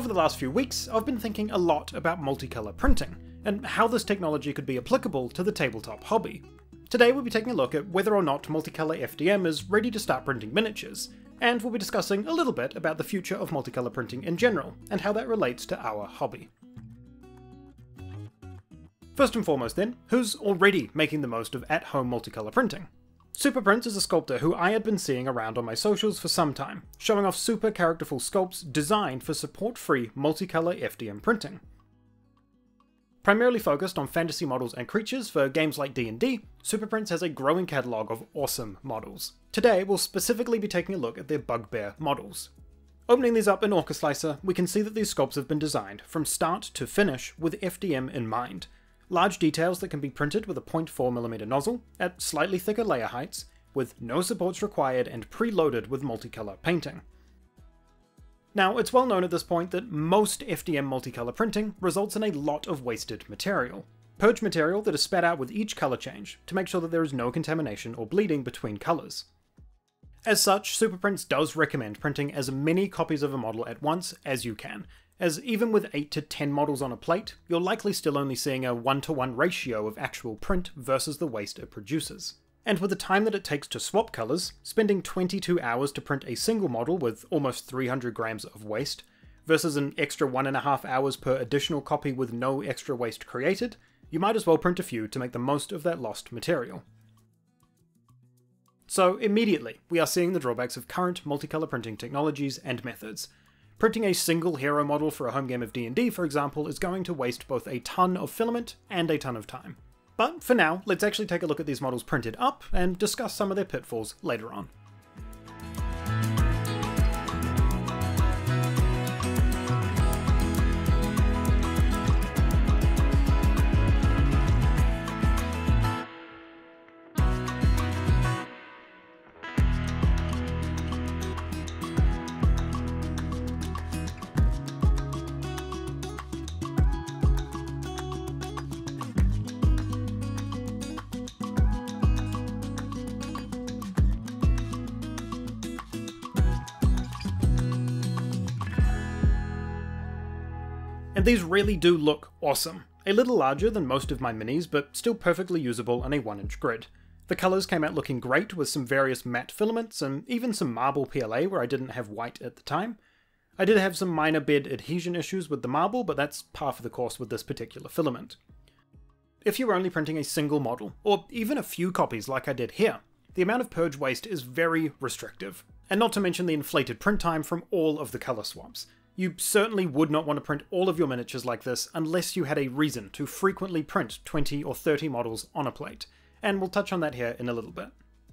Over the last few weeks, I've been thinking a lot about multicolour printing, and how this technology could be applicable to the tabletop hobby. Today we'll be taking a look at whether or not multicolour FDM is ready to start printing miniatures, and we'll be discussing a little bit about the future of multicolour printing in general, and how that relates to our hobby. First and foremost then, who's already making the most of at-home multicolour printing? SuperPrints is a sculptor who I had been seeing around on my socials for some time, showing off super characterful sculpts designed for support-free multicolour FDM printing. Primarily focused on fantasy models and creatures for games like D&D, SuperPrints has a growing catalogue of awesome models. Today we'll specifically be taking a look at their bugbear models. Opening these up in Orca Slicer, we can see that these sculpts have been designed from start to finish with FDM in mind, large details that can be printed with a 0.4mm nozzle at slightly thicker layer heights, with no supports required and pre-loaded with multicolour painting. Now, it's well known at this point that most FDM multicolour printing results in a lot of wasted material. Purge material that is spat out with each colour change to make sure that there is no contamination or bleeding between colours. As such, SuperPrints does recommend printing as many copies of a model at once as you can, as even with 8 to 10 models on a plate, you're likely still only seeing a 1 to 1 ratio of actual print versus the waste it produces. And with the time that it takes to swap colours, spending 22 hours to print a single model with almost 300 grams of waste, versus an extra 1.5 hours per additional copy with no extra waste created, you might as well print a few to make the most of that lost material. So immediately, we are seeing the drawbacks of current multicolour printing technologies and methods, Printing a single hero model for a home game of D&D, for example, is going to waste both a ton of filament and a ton of time. But for now, let's actually take a look at these models printed up and discuss some of their pitfalls later on. And these really do look awesome. A little larger than most of my minis, but still perfectly usable on a 1 inch grid. The colours came out looking great with some various matte filaments and even some marble PLA where I didn't have white at the time. I did have some minor bed adhesion issues with the marble, but that's par for the course with this particular filament. If you're only printing a single model, or even a few copies like I did here, the amount of purge waste is very restrictive, and not to mention the inflated print time from all of the colour swaps. You certainly would not want to print all of your miniatures like this unless you had a reason to frequently print 20 or 30 models on a plate, and we'll touch on that here in a little bit.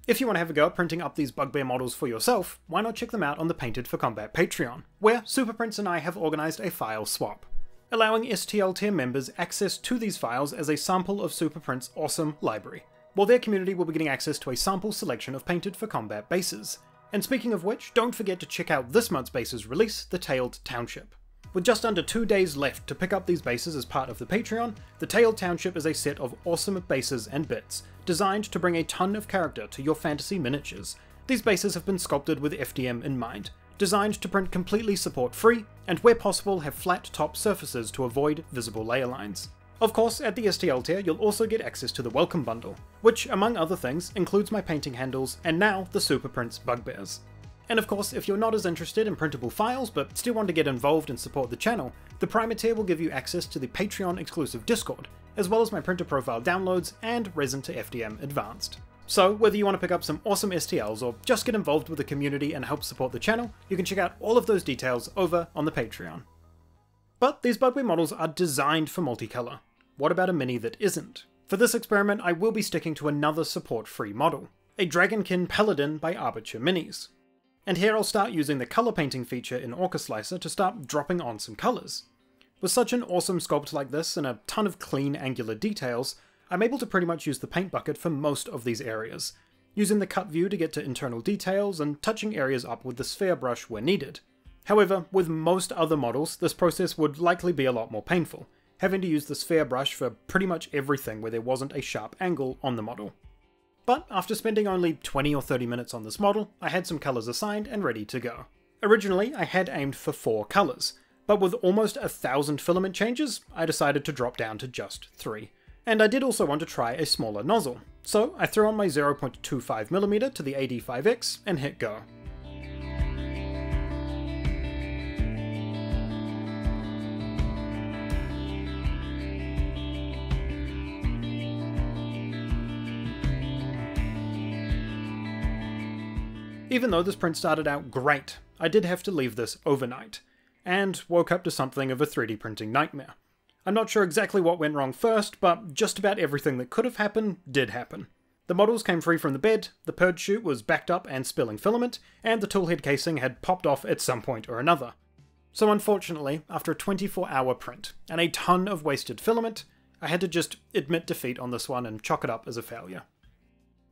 If you want to have a go at printing up these bugbear models for yourself, why not check them out on the Painted for Combat Patreon, where SuperPrints and I have organised a file swap, allowing STL tier members access to these files as a sample of Superprint's awesome library, while their community will be getting access to a sample selection of Painted for Combat bases, and speaking of which, don't forget to check out this month's bases release, The Tailed Township. With just under two days left to pick up these bases as part of the Patreon, The Tailed Township is a set of awesome bases and bits, designed to bring a ton of character to your fantasy miniatures. These bases have been sculpted with FDM in mind, designed to print completely support free, and where possible have flat top surfaces to avoid visible layer lines. Of course, at the STL tier, you'll also get access to the Welcome Bundle, which, among other things, includes my painting handles and now the SuperPrints Bugbears. And of course, if you're not as interested in printable files but still want to get involved and support the channel, the Prima tier will give you access to the Patreon exclusive Discord, as well as my printer profile downloads and Resin to FDM Advanced. So, whether you want to pick up some awesome STLs or just get involved with the community and help support the channel, you can check out all of those details over on the Patreon. But these Bugbear models are designed for multicolour, what about a mini that isn't? For this experiment, I will be sticking to another support-free model, a Dragonkin Paladin by Arbiter Minis. And here I'll start using the colour painting feature in Orca Slicer to start dropping on some colours. With such an awesome sculpt like this and a ton of clean angular details, I'm able to pretty much use the paint bucket for most of these areas, using the cut view to get to internal details and touching areas up with the sphere brush where needed. However, with most other models, this process would likely be a lot more painful, having to use the sphere brush for pretty much everything where there wasn't a sharp angle on the model. But after spending only 20 or 30 minutes on this model, I had some colours assigned and ready to go. Originally, I had aimed for four colours, But with almost a thousand filament changes, I decided to drop down to just three. And I did also want to try a smaller nozzle, so I threw on my 0.25mm to the AD5X and hit go. Even though this print started out great, I did have to leave this overnight, and woke up to something of a 3D printing nightmare. I'm not sure exactly what went wrong first, but just about everything that could have happened did happen. The models came free from the bed, the purge chute was backed up and spilling filament, and the toolhead casing had popped off at some point or another. So unfortunately, after a 24 hour print and a ton of wasted filament, I had to just admit defeat on this one and chalk it up as a failure.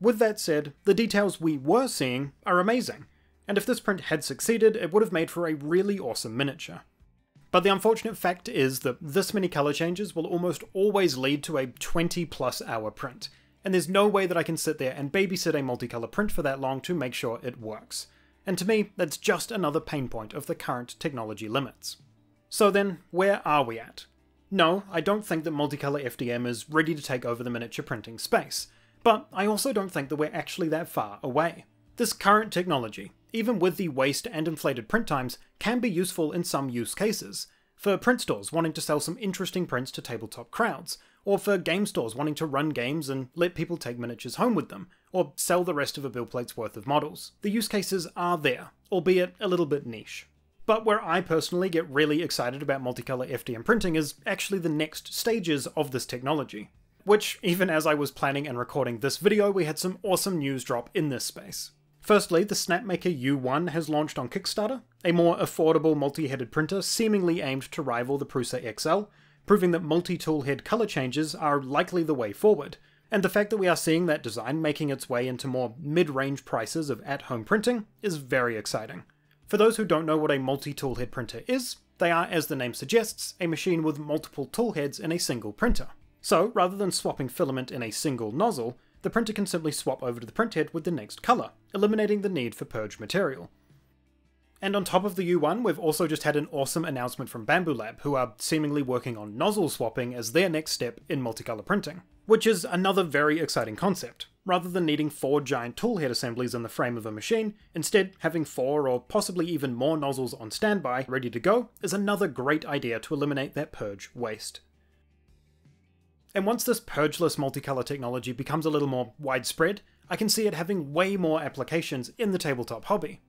With that said, the details we were seeing are amazing, and if this print had succeeded, it would have made for a really awesome miniature. But the unfortunate fact is that this many colour changes will almost always lead to a 20 plus hour print, and there's no way that I can sit there and babysit a multicolour print for that long to make sure it works. And to me, that's just another pain point of the current technology limits. So then, where are we at? No, I don't think that multicolour FDM is ready to take over the miniature printing space, but I also don't think that we're actually that far away. This current technology, even with the waste and inflated print times, can be useful in some use cases. For print stores wanting to sell some interesting prints to tabletop crowds, or for game stores wanting to run games and let people take miniatures home with them, or sell the rest of a bill plate's worth of models. The use cases are there, albeit a little bit niche. But where I personally get really excited about multicolor FDM printing is actually the next stages of this technology which, even as I was planning and recording this video, we had some awesome news drop in this space. Firstly, the Snapmaker U1 has launched on Kickstarter, a more affordable multi-headed printer seemingly aimed to rival the Prusa XL, proving that multi-tool head colour changes are likely the way forward, and the fact that we are seeing that design making its way into more mid-range prices of at-home printing is very exciting. For those who don't know what a multi-tool head printer is, they are, as the name suggests, a machine with multiple tool heads in a single printer. So, rather than swapping filament in a single nozzle, the printer can simply swap over to the printhead with the next colour, eliminating the need for purge material. And on top of the U1, we've also just had an awesome announcement from Bambu Lab, who are seemingly working on nozzle swapping as their next step in multicolour printing, which is another very exciting concept. Rather than needing four giant toolhead assemblies in the frame of a machine, instead having four or possibly even more nozzles on standby, ready to go, is another great idea to eliminate that purge waste. And once this purgeless multicolor technology becomes a little more widespread, I can see it having way more applications in the tabletop hobby.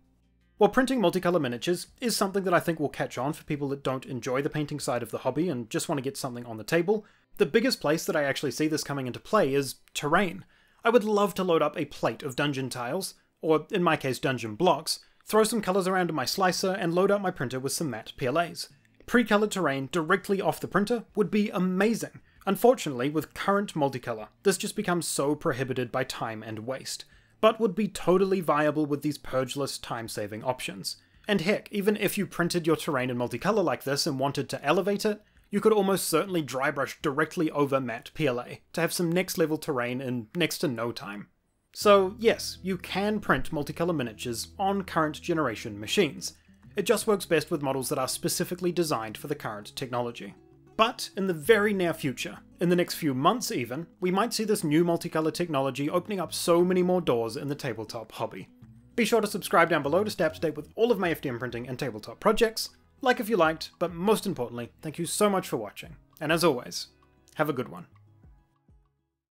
While printing multicolor miniatures is something that I think will catch on for people that don't enjoy the painting side of the hobby and just want to get something on the table, the biggest place that I actually see this coming into play is terrain. I would love to load up a plate of dungeon tiles, or in my case dungeon blocks, throw some colours around in my slicer and load up my printer with some matte PLAs. Pre-coloured terrain directly off the printer would be amazing, Unfortunately, with current multicolor, this just becomes so prohibited by time and waste, but would be totally viable with these purgeless time-saving options. And heck, even if you printed your terrain in multicolor like this and wanted to elevate it, you could almost certainly dry brush directly over matte PLA to have some next level terrain in next to no time. So yes, you can print multicolor miniatures on current generation machines. It just works best with models that are specifically designed for the current technology. But in the very near future, in the next few months even, we might see this new multicolour technology opening up so many more doors in the tabletop hobby. Be sure to subscribe down below to stay up to date with all of my FDM printing and tabletop projects. Like if you liked, but most importantly, thank you so much for watching. And as always, have a good one.